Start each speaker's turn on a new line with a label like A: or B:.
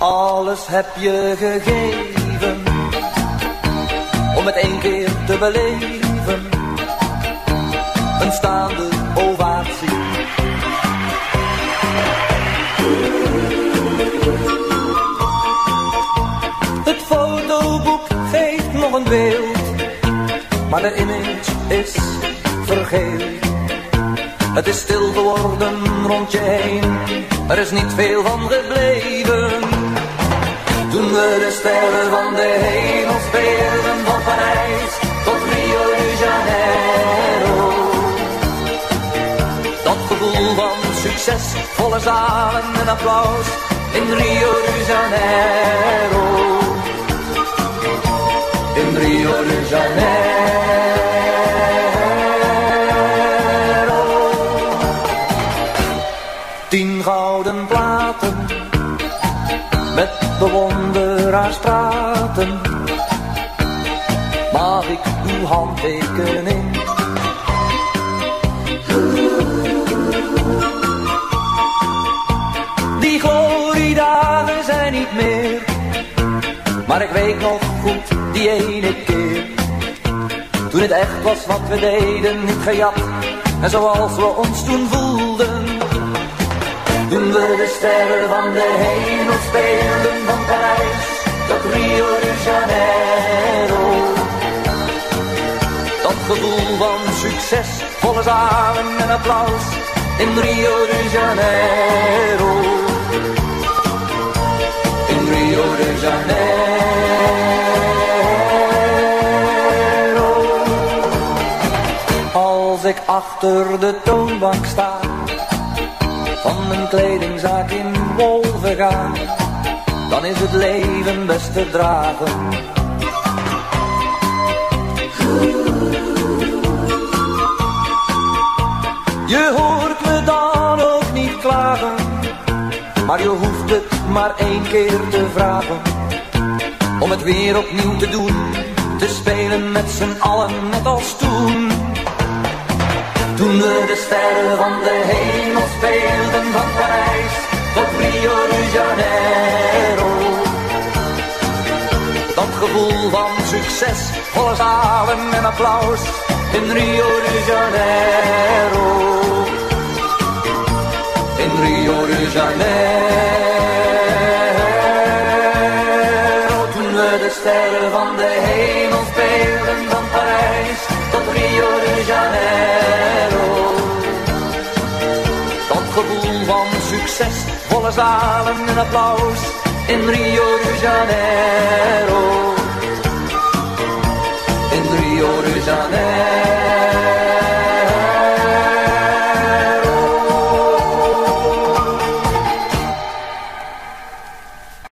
A: Alles heb je gegeven om het één keer te beleven. Een staande ovatie. Het fotoboek geeft nog een beeld, maar de image is vergeeld. Het is stil geworden rond je heen, er is niet veel van gebleven. De sterren van de hemel speelden van Parijs tot Rio de Janeiro. Dat gevoel van succes, volle zalen en applaus in Rio de Janeiro. In Rio de Janeiro. Tien gouden platen met bewonderaars praten. Mag ik uw handtekening? Die gloriedagen zijn niet meer, maar ik weet nog goed die ene keer. Toen het echt was wat we deden, niet gejat, en zoals we ons toen voelden. Toen we de sterren van de hemel speelden van Parijs tot Rio de Janeiro. Dat gevoel van succes, volle zalen en applaus in Rio de Janeiro. In Rio de Janeiro. Als ik achter de toonbank sta van mijn kledingzaak in Wolvenga, dan is het leven best te dragen. Je hoort me dan ook niet klagen, maar je hoeft het maar één keer te vragen. Om het weer opnieuw te doen, te spelen met z'n allen net als toen. Toen we de sterren van de hemel speelden van Parijs tot Rio de Janeiro. Gevoel van succes, volle zalen en applaus in Rio de Janeiro. In Rio de Janeiro. Toen we de sterren van de hemel speelden van Parijs tot Rio de Janeiro. Dat gevoel van succes, volle zalen en applaus in Rio de Janeiro.